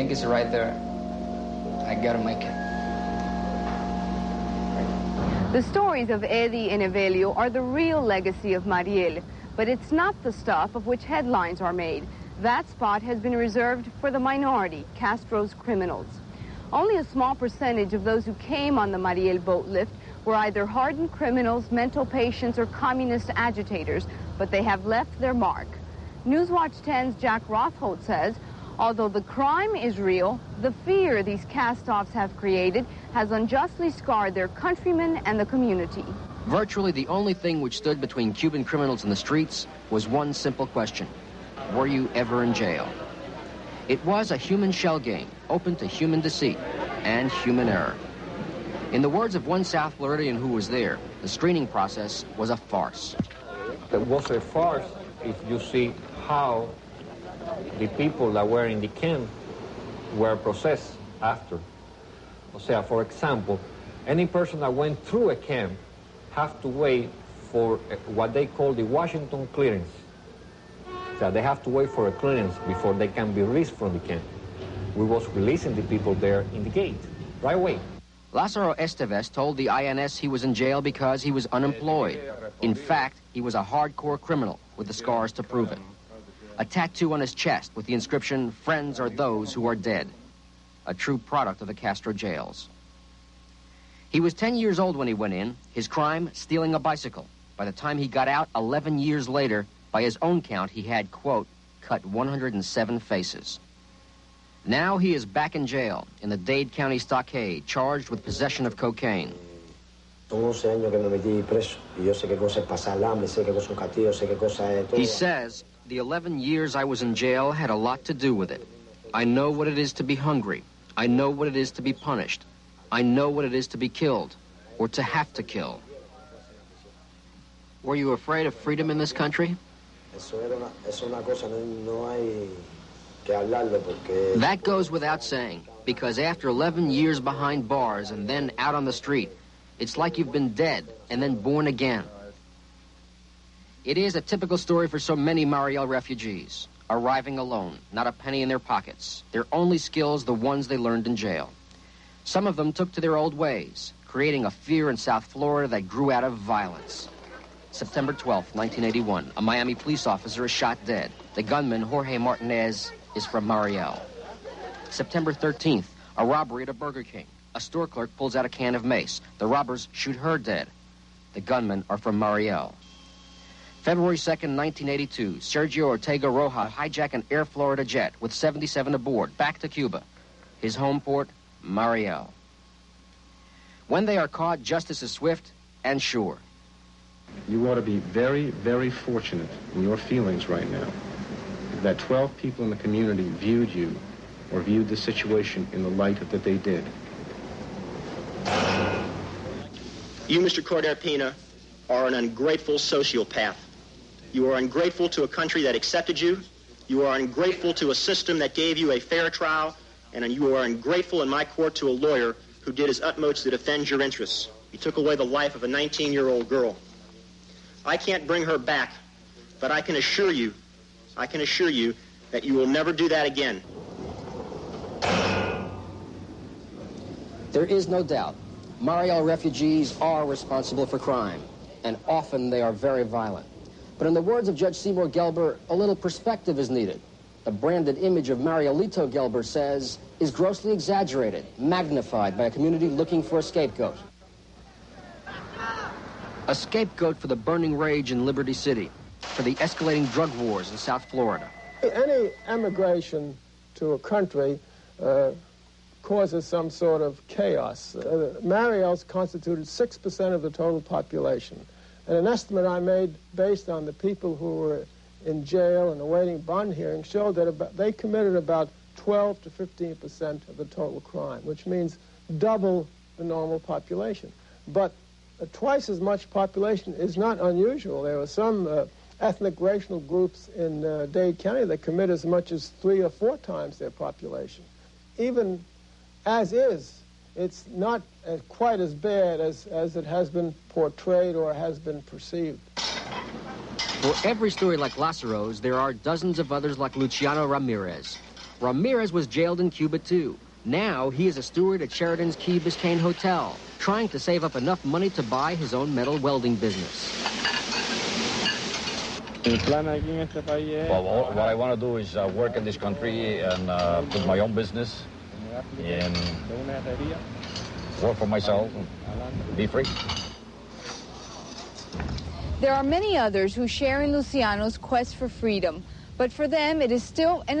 think it's right there. I gotta make it. The stories of Eddie and Evelio are the real legacy of Mariel, but it's not the stuff of which headlines are made. That spot has been reserved for the minority, Castro's criminals. Only a small percentage of those who came on the Mariel boat lift were either hardened criminals, mental patients, or communist agitators, but they have left their mark. Newswatch 10's Jack Rotholt says, although the crime is real, the fear these cast-offs have created has unjustly scarred their countrymen and the community. Virtually the only thing which stood between Cuban criminals and the streets was one simple question. Were you ever in jail? It was a human shell game, open to human deceit and human error. In the words of one South Floridian who was there, the screening process was a farce. It was a farce if you see how the people that were in the camp were processed after. O sea, for example, any person that went through a camp have to wait for what they call the Washington clearance. So they have to wait for a clearance before they can be released from the camp. We was releasing the people there in the gate, right away. Lazaro Esteves told the INS he was in jail because he was unemployed. In fact, he was a hardcore criminal with the scars to prove it. A tattoo on his chest with the inscription, Friends are those who are dead. A true product of the Castro jails. He was 10 years old when he went in, his crime, stealing a bicycle. By the time he got out, 11 years later, by his own count, he had, quote, cut 107 faces. Now he is back in jail in the Dade County Stockade, charged with possession of cocaine. He says, the 11 years I was in jail had a lot to do with it. I know what it is to be hungry. I know what it is to be punished. I know what it is to be killed, or to have to kill. Were you afraid of freedom in this country? That goes without saying, because after 11 years behind bars and then out on the street, it's like you've been dead and then born again. It is a typical story for so many Mariel refugees, arriving alone, not a penny in their pockets, their only skills the ones they learned in jail. Some of them took to their old ways, creating a fear in South Florida that grew out of violence. September 12, 1981, a Miami police officer is shot dead. The gunman, Jorge Martinez, is from Mariel. September 13th, a robbery at a Burger King. A store clerk pulls out a can of mace. The robbers shoot her dead. The gunmen are from Mariel. February 2nd, 1982, Sergio Ortega Roja hijacked an Air Florida jet with 77 aboard back to Cuba. His home port, Mariel. When they are caught, justice is swift and sure. You ought to be very, very fortunate in your feelings right now that 12 people in the community viewed you or viewed the situation in the light that they did. You, Mr. Corder Pina, are an ungrateful sociopath. You are ungrateful to a country that accepted you. You are ungrateful to a system that gave you a fair trial. And you are ungrateful in my court to a lawyer who did his utmost to defend your interests. You took away the life of a 19-year-old girl. I can't bring her back, but I can assure you, I can assure you that you will never do that again. There is no doubt Mariel refugees are responsible for crime, and often they are very violent. But in the words of Judge Seymour Gelber, a little perspective is needed. The branded image of Marielito Gelber says is grossly exaggerated, magnified by a community looking for a scapegoat. A scapegoat for the burning rage in Liberty City, for the escalating drug wars in South Florida. Any emigration to a country uh, causes some sort of chaos. Uh, Mariel's constituted 6% of the total population. And an estimate I made based on the people who were in jail and awaiting bond hearings showed that about, they committed about 12 to 15% of the total crime, which means double the normal population. But uh, twice as much population is not unusual. There were some uh, ethnic racial groups in uh, Dade County that commit as much as three or four times their population. Even as is, it's not as, quite as bad as, as it has been portrayed or has been perceived. For every story like Lazaro's, there are dozens of others like Luciano Ramirez. Ramirez was jailed in Cuba too. Now he is a steward at Sheraton's Key Biscayne Hotel, trying to save up enough money to buy his own metal welding business. Well, what I want to do is uh, work in this country and uh, put my own business and work for myself, be free. There are many others who share in Luciano's quest for freedom, but for them it is still an